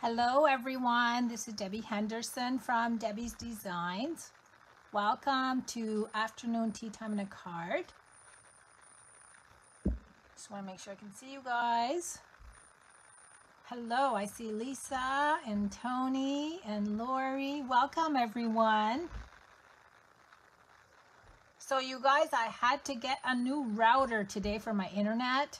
Hello everyone, this is Debbie Henderson from Debbie's Designs. Welcome to Afternoon Tea Time in a Card. Just want to make sure I can see you guys. Hello, I see Lisa and Tony and Lori. Welcome everyone. So you guys, I had to get a new router today for my internet.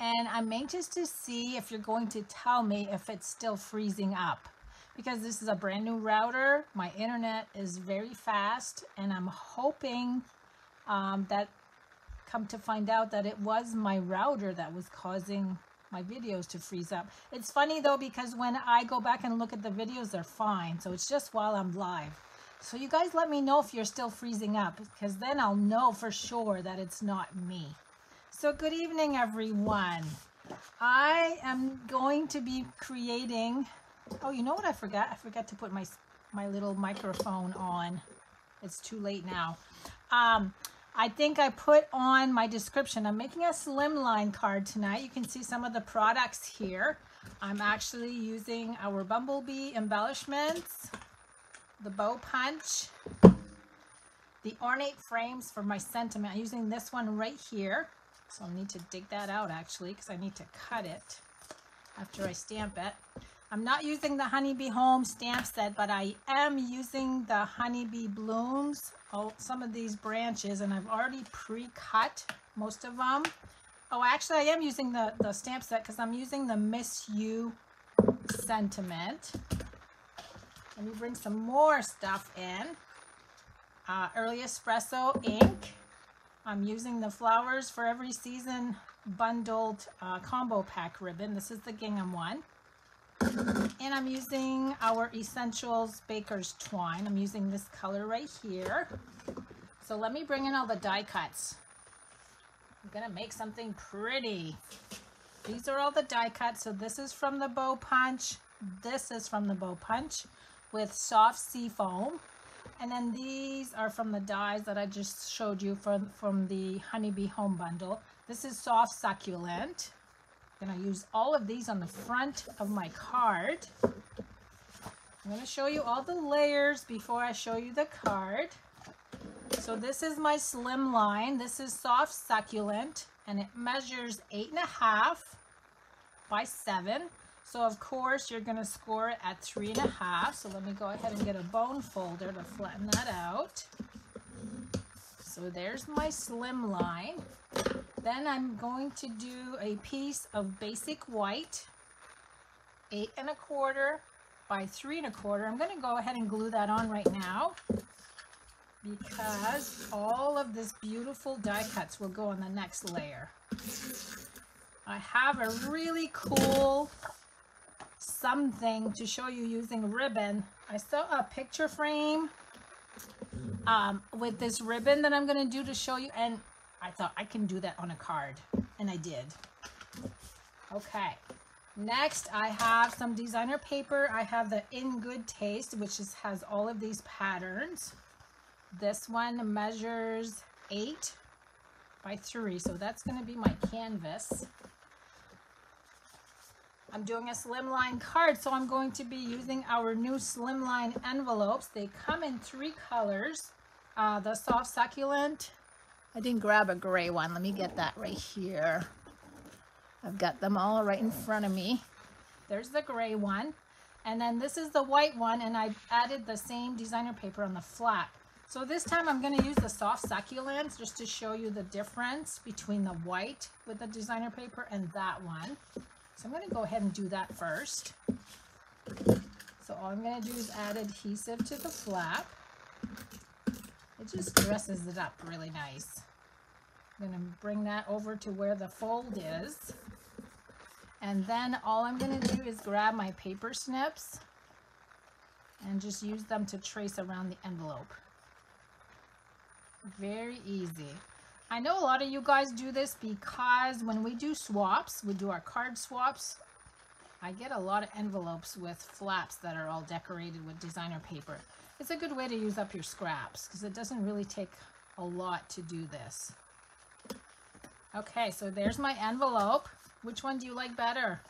And I'm anxious to see if you're going to tell me if it's still freezing up. Because this is a brand new router. My internet is very fast. And I'm hoping um, that come to find out that it was my router that was causing my videos to freeze up. It's funny though because when I go back and look at the videos, they're fine. So it's just while I'm live. So you guys let me know if you're still freezing up because then I'll know for sure that it's not me. So good evening everyone. I am going to be creating, oh you know what I forgot? I forgot to put my, my little microphone on. It's too late now. Um, I think I put on my description. I'm making a slimline card tonight. You can see some of the products here. I'm actually using our Bumblebee embellishments the bow punch, the ornate frames for my sentiment. I'm using this one right here. So I'll need to dig that out actually because I need to cut it after I stamp it. I'm not using the Honeybee Home stamp set, but I am using the Honeybee Blooms, oh, some of these branches, and I've already pre-cut most of them. Oh, actually, I am using the, the stamp set because I'm using the Miss You sentiment. Let me bring some more stuff in. Uh, Early Espresso ink. I'm using the Flowers for Every Season bundled uh, combo pack ribbon. This is the gingham one. And I'm using our Essentials Baker's Twine. I'm using this color right here. So let me bring in all the die cuts. I'm gonna make something pretty. These are all the die cuts. So this is from the Bow Punch. This is from the Bow Punch with soft sea foam. And then these are from the dies that I just showed you from, from the Honeybee Home Bundle. This is soft succulent. I'm going to use all of these on the front of my card. I'm going to show you all the layers before I show you the card. So this is my slim line. This is soft succulent and it measures eight and a half by seven. So of course you're going to score it at three and a half. So let me go ahead and get a bone folder to flatten that out. So there's my slim line. Then I'm going to do a piece of basic white, eight and a quarter by three and a quarter. I'm going to go ahead and glue that on right now because all of this beautiful die cuts will go on the next layer. I have a really cool something to show you using ribbon. I saw a picture frame um, with this ribbon that I'm going to do to show you. And I thought I can do that on a card. And I did. Okay. Next, I have some designer paper. I have the In Good Taste, which is, has all of these patterns. This one measures 8 by 3, so that's going to be my canvas. I'm doing a slimline card, so I'm going to be using our new slimline envelopes. They come in three colors. Uh, the soft succulent. I didn't grab a gray one. Let me get that right here. I've got them all right in front of me. There's the gray one. And then this is the white one, and I added the same designer paper on the flat. So this time I'm going to use the soft succulents just to show you the difference between the white with the designer paper and that one. So I'm going to go ahead and do that first. So all I'm going to do is add adhesive to the flap. It just dresses it up really nice. I'm going to bring that over to where the fold is. And then all I'm going to do is grab my paper snips and just use them to trace around the envelope. Very easy. I know a lot of you guys do this because when we do swaps, we do our card swaps, I get a lot of envelopes with flaps that are all decorated with designer paper. It's a good way to use up your scraps because it doesn't really take a lot to do this. Okay, so there's my envelope. Which one do you like better?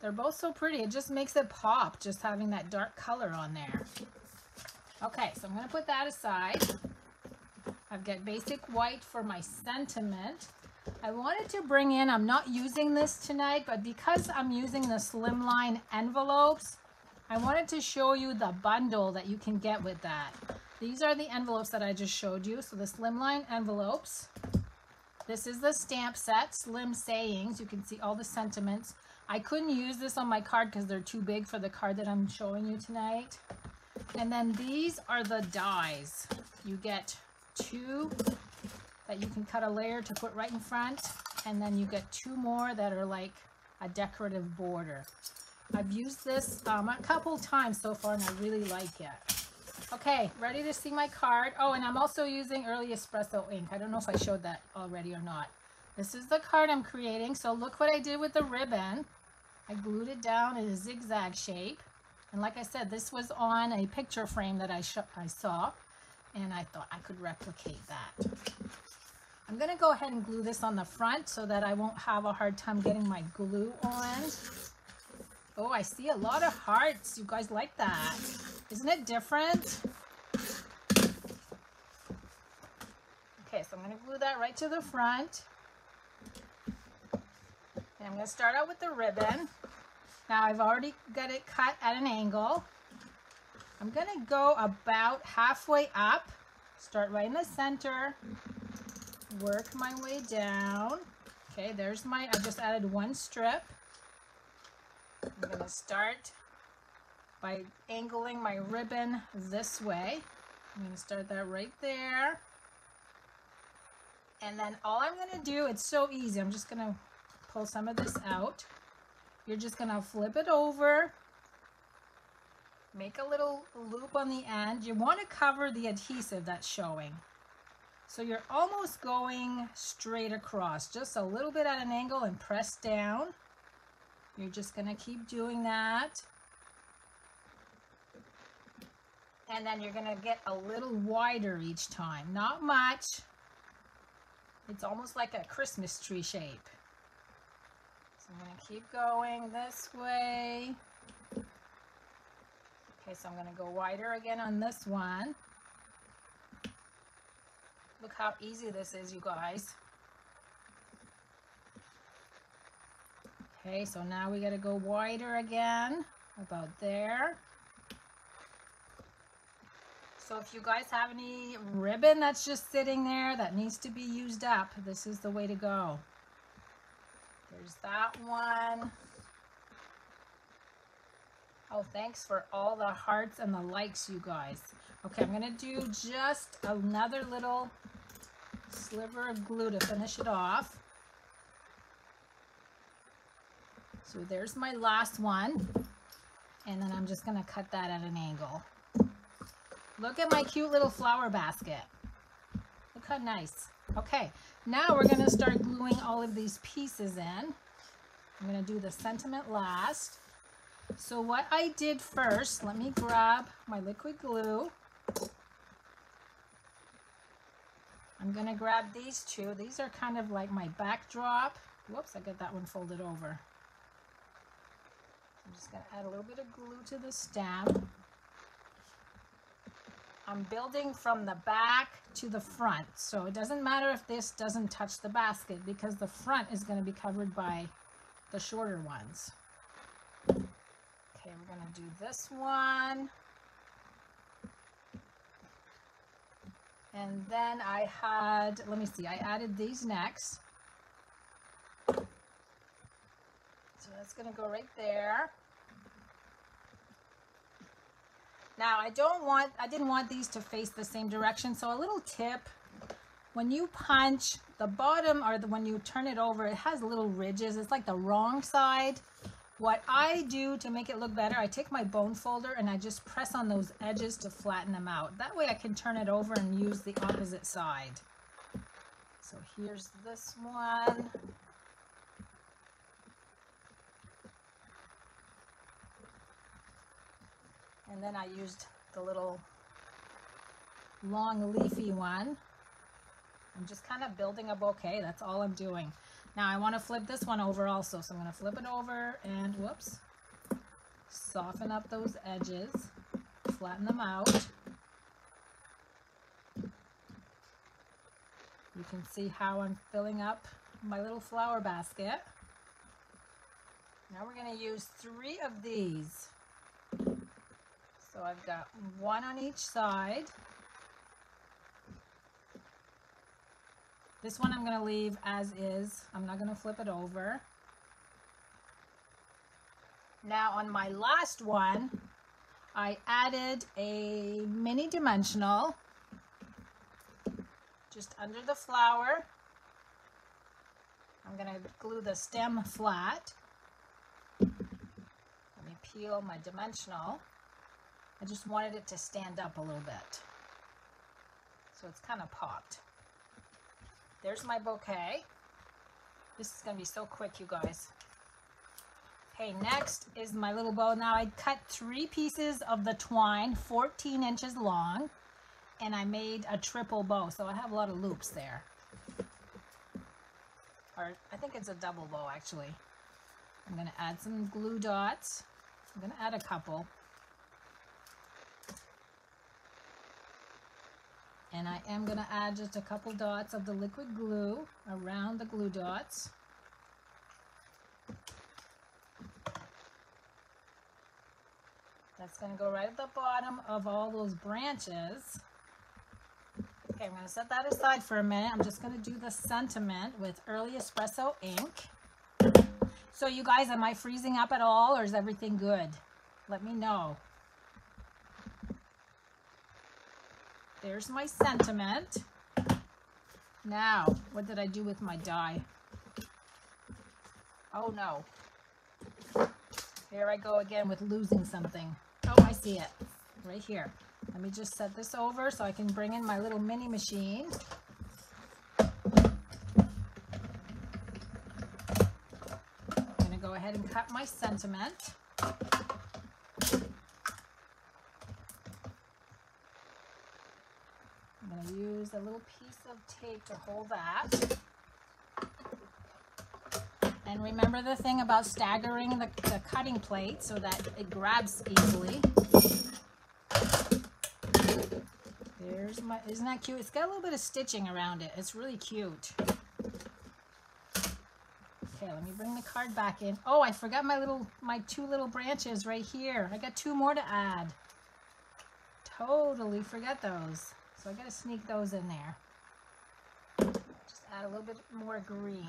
They're both so pretty. It just makes it pop, just having that dark color on there. Okay, so I'm going to put that aside. I've got basic white for my sentiment. I wanted to bring in, I'm not using this tonight, but because I'm using the slimline envelopes, I wanted to show you the bundle that you can get with that. These are the envelopes that I just showed you. So the slimline envelopes. This is the stamp set, Slim Sayings. You can see all the sentiments. I couldn't use this on my card because they're too big for the card that I'm showing you tonight. And then these are the dies. You get two that you can cut a layer to put right in front. And then you get two more that are like a decorative border. I've used this um, a couple times so far and I really like it. Okay, ready to see my card. Oh, and I'm also using Early Espresso ink. I don't know if I showed that already or not. This is the card I'm creating. So look what I did with the ribbon. I glued it down in a zigzag shape. And like I said, this was on a picture frame that I, I saw. And I thought I could replicate that. I'm to go ahead and glue this on the front so that I won't have a hard time getting my glue on. Oh, I see a lot of hearts. You guys like that. Isn't it different? Okay, so I'm to glue that right to the front. And I'm to start out with the ribbon. Now I've already got it cut at an angle. I'm to go about halfway up. Start right in the center. Work my way down. Okay, there's my, I just added one strip. I'm to start by angling my ribbon this way. I'm to start that right there. And then all I'm to do, it's so easy. I'm just to pull some of this out. You're just to flip it over. Make a little loop on the end. You want to cover the adhesive that's showing. So you're almost going straight across, just a little bit at an angle and press down. You're just going to keep doing that. And then you're going to get a little wider each time. Not much. It's almost like a Christmas tree shape. So I'm going to keep going this way. Okay, so I'm going to go wider again on this one. Look how easy this is, you guys. Okay, so now we got to go wider again, about there. So if you guys have any ribbon that's just sitting there that needs to be used up, this is the way to go. There's that one. Oh, thanks for all the hearts and the likes, you guys. Okay, I'm going to do just another little sliver of glue to finish it off. So there's my last one. And then I'm just going to cut that at an angle. Look at my cute little flower basket. Look how nice. Okay, now we're going to start gluing all of these pieces in. I'm going to do the sentiment last. So what I did first, let me grab my liquid glue. I'm to grab these two. These are kind of like my backdrop. Whoops, I got that one folded over. I'm just to add a little bit of glue to the stem. I'm building from the back to the front. So it doesn't matter if this doesn't touch the basket because the front is to be covered by the shorter ones. Okay, we're going to do this one. And then I had, let me see, I added these next. So that's going to go right there. Now I don't want, I didn't want these to face the same direction. So a little tip, when you punch the bottom or the, when you turn it over, it has little ridges. It's like the wrong side. What I do to make it look better, I take my bone folder and I just press on those edges to flatten them out. That way I can turn it over and use the opposite side. So here's this one. And then I used the little long leafy one. I'm just kind of building a bouquet. That's all I'm doing. Now I want to flip this one over also. So I'm going to flip it over and whoops, soften up those edges, flatten them out. You can see how I'm filling up my little flower basket. Now we're going to use three of these. So I've got one on each side. This one I'm going to leave as is. I'm not going to flip it over. Now on my last one, I added a mini dimensional just under the flower. I'm going to glue the stem flat. Let me peel my dimensional. I just wanted it to stand up a little bit. So it's kind of popped. There's my bouquet. This is going to be so quick, you guys. Okay, next is my little bow. Now I cut three pieces of the twine, 14 inches long, and I made a triple bow. So I have a lot of loops there. Or I think it's a double bow actually. I'm going to add some glue dots. I'm going to add a couple. And I am going to add just a couple dots of the liquid glue around the glue dots. That's going to go right at the bottom of all those branches. Okay, I'm going to set that aside for a minute. I'm just going to do the sentiment with Early Espresso ink. So you guys, am I freezing up at all or is everything good? Let me know. There's my sentiment. Now, what did I do with my die? Oh no. Here I go again with losing something. Oh, I see it. Right here. Let me just set this over so I can bring in my little mini machine. I'm going to go ahead and cut my sentiment. I'm going to use a little piece of tape to hold that. And remember the thing about staggering the, the cutting plate so that it grabs easily. There's my, isn't that cute? It's got a little bit of stitching around it. It's really cute. Okay, let me bring the card back in. Oh, I forgot my little, my two little branches right here. I got two more to add. Totally forget those. So I gotta sneak those in there. Just add a little bit more green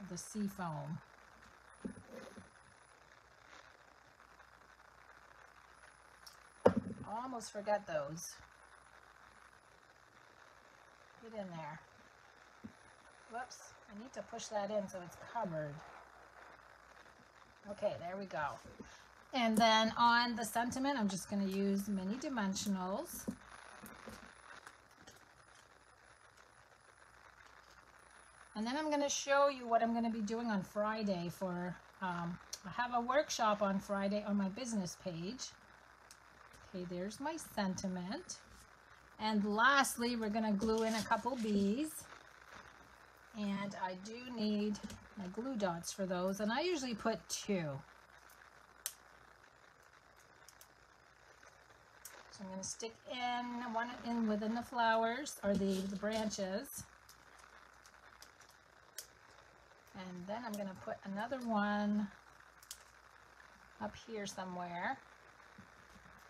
of the sea foam. Almost forgot those. Get in there. Whoops, I need to push that in so it's covered. Okay, there we go. And then on the sentiment, I'm just going to use mini dimensionals. And then I'm going to show you what I'm going to be doing on Friday for, um, I have a workshop on Friday on my business page. Okay, there's my sentiment. And lastly, we're going to glue in a couple bees. And I do need my glue dots for those. And I usually put two. So I'm going to stick in one in within the flowers or the, the branches. And then I'm going to put another one up here somewhere.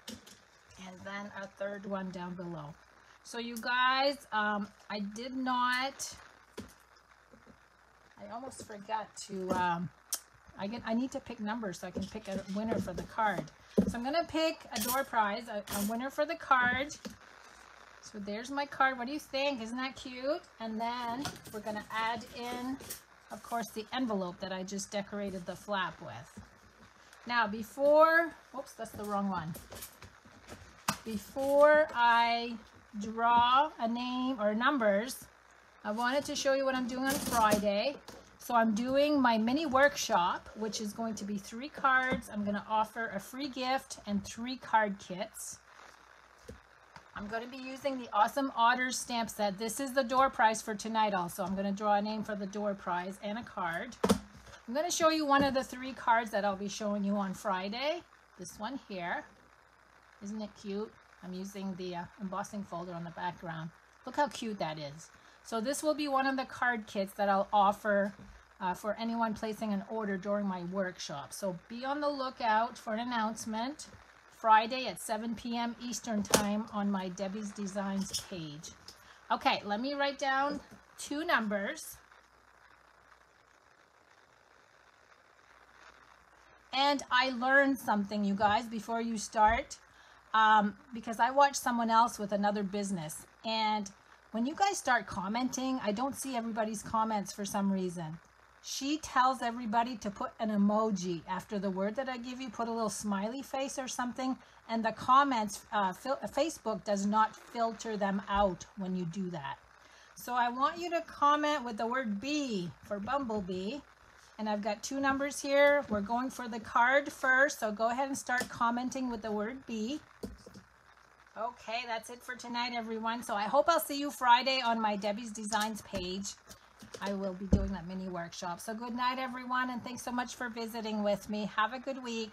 And then a third one down below. So you guys, um, I did not, I almost forgot to, um, I, get, I need to pick numbers so I can pick a winner for the card. So I'm going to pick a door prize, a, a winner for the card. So there's my card. What do you think? Isn't that cute? And then we're going to add in of course, the envelope that I just decorated the flap with. Now, before, oops, that's the wrong one. Before I draw a name or numbers, I wanted to show you what I'm doing on Friday. So I'm doing my mini workshop, which is going to be three cards. I'm going to offer a free gift and three card kits. I'm going to be using the Awesome Otters stamp set. This is the door prize for tonight also. I'm going to draw a name for the door prize and a card. I'm going to show you one of the three cards that I'll be showing you on Friday. This one here. Isn't it cute? I'm using the uh, embossing folder on the background. Look how cute that is. So this will be one of the card kits that I'll offer uh, for anyone placing an order during my workshop. So be on the lookout for an announcement. Friday at 7 p.m. Eastern Time on my Debbie's Designs page. Okay, let me write down two numbers. And I learned something, you guys, before you start, um, because I watched someone else with another business. And when you guys start commenting, I don't see everybody's comments for some reason she tells everybody to put an emoji after the word that I give you, put a little smiley face or something, and the comments, uh, Facebook does not filter them out when you do that. So I want you to comment with the word B for Bumblebee. And I've got two numbers here. We're going for the card first, so go ahead and start commenting with the word B. Okay, that's it for tonight, everyone. So I hope I'll see you Friday on my Debbie's Designs page. I will be doing that mini workshop. So good night, everyone, and thanks so much for visiting with me. Have a good week.